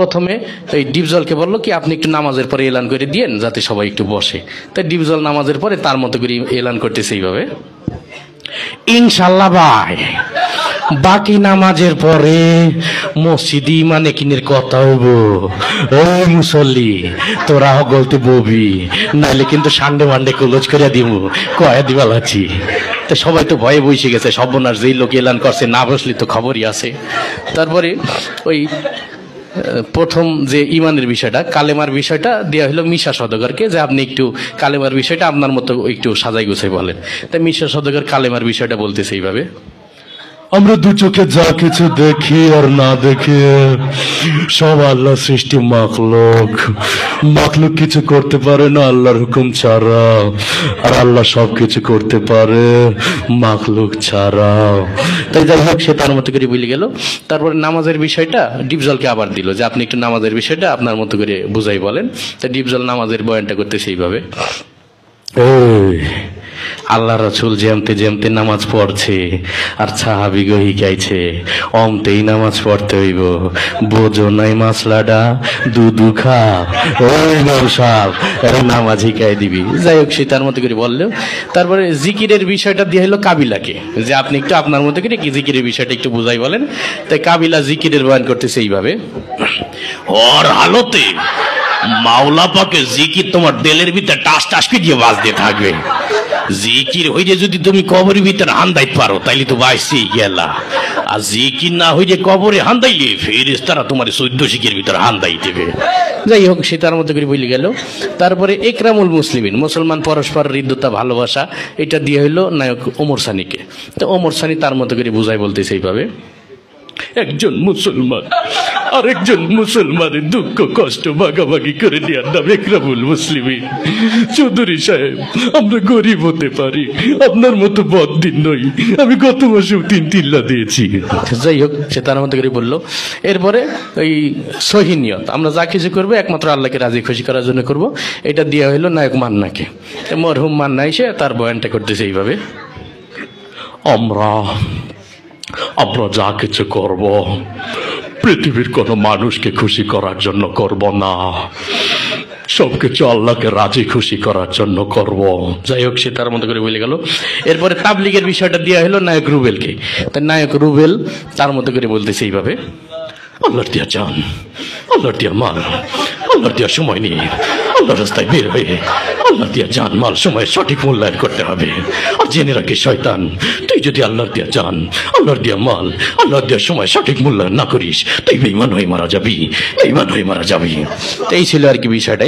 প্রথমে ওই ডিপজলকে বলল কি, আপনি একটু নামাজের পরে এলান করে দিয়েন, যাতে সবাই একটু বসে। তাই ডিপজল নামাজের পরে তার মতো করে এলান করতেছে এইভাবে। ইনশাল্লাহ ভাই, বাকি নামাজের পরে মসজিদ ইমানে কিনের কথা হইব। ওই মুসল্লি, তোরা গলতে ববি, নাইলে কিন্তু সান্ডে মান্ডে কলজ করে দিব, কয়া দিবা আছি তো সবাই তো ভয়ে বসে গেছে, সর্বনাশ যেই লোক এলান করছে, না বসলে তো খবরই আছে। তারপরে ওই প্রথম যে ইমানের বিষয়টা, কালেমার বিষয়টা দেওয়া হলো মিশা সদগরকে যে আপনি একটু কালেমার বিষয়টা আপনার মতো একটু সাজাই গুছাই বলেন। তাই মিশা সদগর কালেমার বিষয়টা বলতেছে এইভাবে। আমরা দু চোখে যা কিছু দেখি আর না দেখি, সব আল্লাহ সৃষ্টি মাখলুক। মাখলুক কিছু করতে পারে না, আল্লাহর হুকুম ছাড়া। আর আল্লাহ সব কিছু করতে পারে, মাখলুক ছাড়া। তাই যাই হোক, সে তার মতো করে বলে গেল। তারপরে নামাজের বিষয়টা ডিপজলকে আবার দিল, যে আপনি একটু নামাজের বিষয়টা আপনার মতো করে বুঝাই বলেন। তা ডিপজল নামাজের বয়ানটা করতে সেইভাবে এই। আল্লাহ রসুল যেমতে যেমতে নামাজ পড়ছে, আর সাহাবিগ হিকাইছে, অমতেই নামাজ পড়তে হইব। বোঝো নাই মাসলাডা দুদু খা। ওই এরা নামাজ হিকাই দিবি। যাই হোক, সে তার মতো করে বললেও, তারপরে জিকিরের বিষয়টা দিয়ে হলো কাবিলাকে। যে আপনি একটু আপনার মতো করে কি জিকিরের বিষয়টা একটু বুঝাই বলেন। তাই কাবিলা জিকিরের বয়ান করতেছে এইভাবে। ওর হালতে মাওলা পাকে জিকির তোমার দেলের ভিতরে টাস টাস দিয়ে বাজতে থাকবে। জিকির হইলে যদি তুমি কবরের ভিতরে হান্দাই পারো, তাইলে তো বাইসি গেলা। আর জিকির না হইলে কবরে হান্দাইলে ফেরেস তারা তোমার চোদ্দ শিখের ভিতরে হান্দাই দেবে। যাই হোক, সে তার মতো করে বলে গেল। তারপরে একরামুল মুসলিমিন, মুসলমান পরস্পর হৃদ্যতা, ভালোবাসা, এটা দিয়ে হইল নায়ক ওমর সানিকে। তো ওমর সানি তার মতো করে বুঝাই বলতেছে এইভাবে, একজন মুসলমান আরেকজন মুসলমানের দুঃখ কষ্ট ভাগাভাগি করে নেওয়ার নাম একরামুল মুসলিমিন। চৌধুরী সাহেব আমরা গরিব হতে পারি। আপনার মতো বদিন নই। আমি গত মাসেও তিন তিল্লা দিয়েছি। যাই হোক সে তার মতো করে বলল এরপরে ওই সহিনিয়ত আমরা যা কিছু করব একমাত্র আল্লাহকে রাজি খুশি করার জন্য করব। এটা দেওয়া হইল নায়ক মান্নাকে। মরহুম মান্না এসে তার বয়ানটা করতেছে এইভাবে। আমরা আমরা যা কিছু করব পৃথিবীর কোন মানুষকে খুশি করার জন্য করব না। সবকিছু আল্লাহকে রাজি খুশি করার জন্য করব। যাই হোক, সে তার মতো করে বলে গেল। এরপরে তাবলিগের বিষয়টা দেওয়া হলো নায়ক রুবেলকে। তাই নায়ক রুবেল তার মতো করে বলতেছে এইভাবে। আল্লাহর দিয়া যান আল্লাহর দিয়া মাল, আল্লাহর দিয়া সময় নিয়ে, আল্লাহর রাস্তায় বের হয়ে আল্লাহর দিয়া যান মাল, সময় সঠিক মূল্যায়ন করতে হবে। আর জেনে রাখি শয়তান, তুই যদি আল্লাহর দিয়া যান আল্লাহর দিয়া মাল, আল্লাহর দিয়া সময় সঠিক মূল্যায়ন না করিস, তুই বেইমান হয়ে মারা যাবি বেইমান হয়ে মারা যাবি। এই ছিল আর কি বিষয়টা।